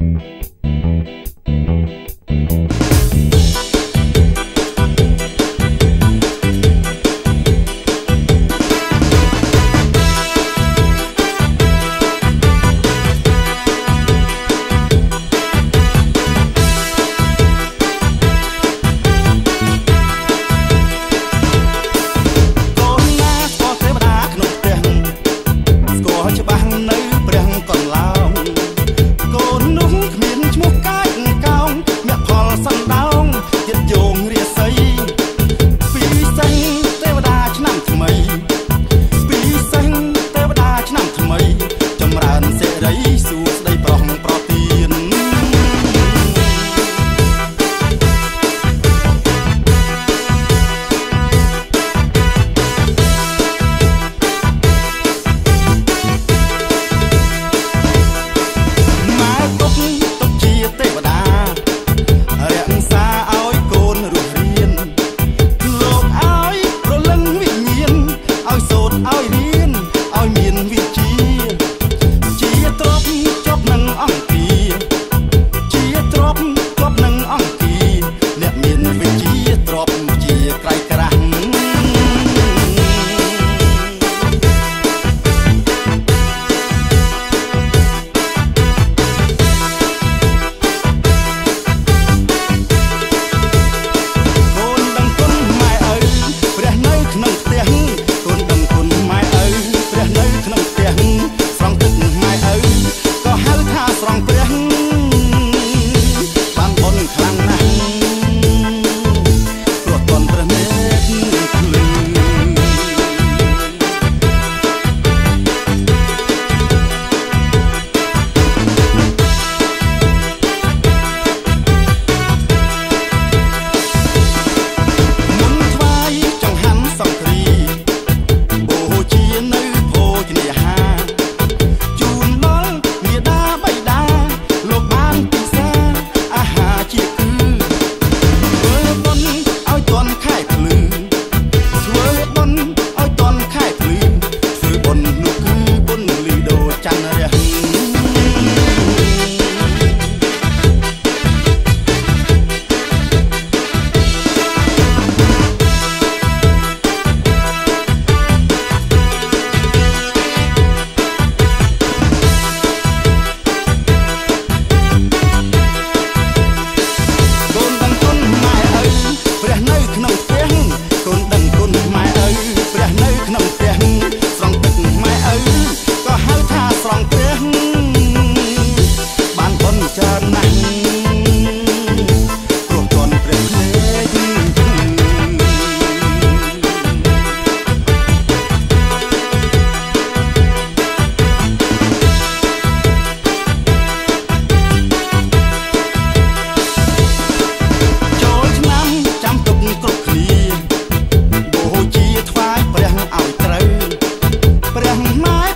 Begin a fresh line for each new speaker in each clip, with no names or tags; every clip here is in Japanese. thank mm-hmm. you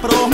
¡Prometo!